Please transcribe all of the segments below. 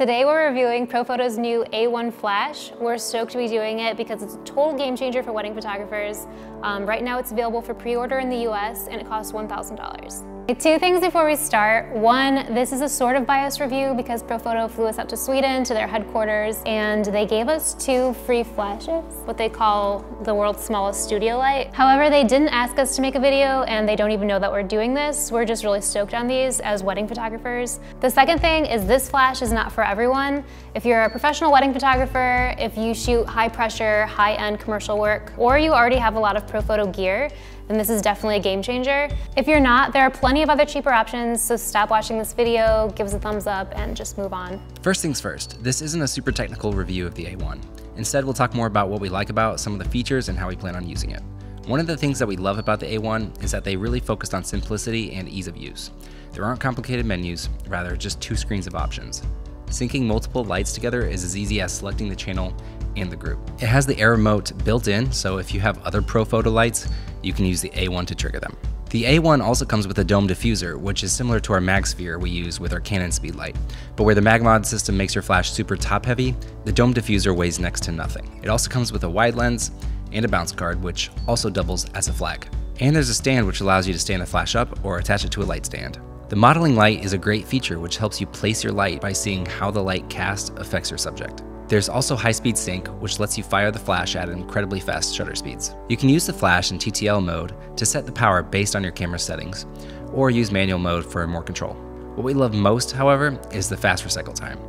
Today we're reviewing Profoto's new A1 Flash. We're stoked to be doing it because it's a total game changer for wedding photographers. Um, right now it's available for pre-order in the US and it costs $1,000. Two things before we start. One, this is a sort of biased review because Profoto flew us out to Sweden to their headquarters and they gave us two free flashes, what they call the world's smallest studio light. However, they didn't ask us to make a video and they don't even know that we're doing this. We're just really stoked on these as wedding photographers. The second thing is this flash is not for everyone. If you're a professional wedding photographer, if you shoot high pressure, high end commercial work, or you already have a lot of Profoto gear, then this is definitely a game changer. If you're not, there are plenty of other cheaper options, so stop watching this video, give us a thumbs up, and just move on. First things first, this isn't a super technical review of the A1. Instead, we'll talk more about what we like about some of the features and how we plan on using it. One of the things that we love about the A1 is that they really focused on simplicity and ease of use. There aren't complicated menus, rather just two screens of options. Syncing multiple lights together is as easy as selecting the channel and the group. It has the air remote built in, so if you have other Profoto lights, you can use the A1 to trigger them. The A1 also comes with a dome diffuser, which is similar to our MagSphere we use with our Canon Speedlite. But where the MagMod system makes your flash super top heavy, the dome diffuser weighs next to nothing. It also comes with a wide lens and a bounce card, which also doubles as a flag. And there's a stand which allows you to stand the flash up or attach it to a light stand. The modeling light is a great feature which helps you place your light by seeing how the light cast affects your subject. There's also high-speed sync, which lets you fire the flash at incredibly fast shutter speeds. You can use the flash in TTL mode to set the power based on your camera settings, or use manual mode for more control. What we love most, however, is the fast recycle time.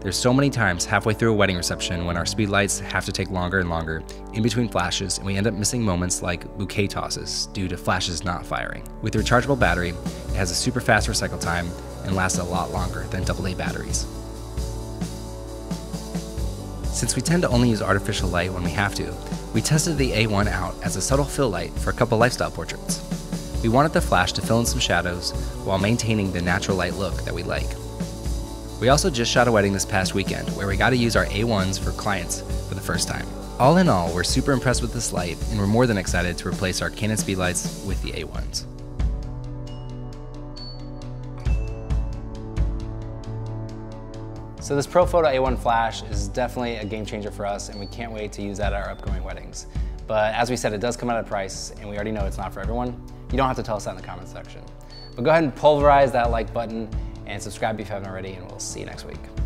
There's so many times halfway through a wedding reception when our speed lights have to take longer and longer in between flashes and we end up missing moments like bouquet tosses due to flashes not firing. With the rechargeable battery, it has a super fast recycle time and lasts a lot longer than AA batteries. Since we tend to only use artificial light when we have to, we tested the A1 out as a subtle fill light for a couple lifestyle portraits. We wanted the flash to fill in some shadows while maintaining the natural light look that we like. We also just shot a wedding this past weekend where we got to use our A1s for clients for the first time. All in all, we're super impressed with this light and we're more than excited to replace our Canon speedlights with the A1s. So this Profoto A1 Flash is definitely a game changer for us and we can't wait to use that at our upcoming weddings. But as we said, it does come at a price and we already know it's not for everyone. You don't have to tell us that in the comments section. But go ahead and pulverize that like button and subscribe if you haven't already and we'll see you next week.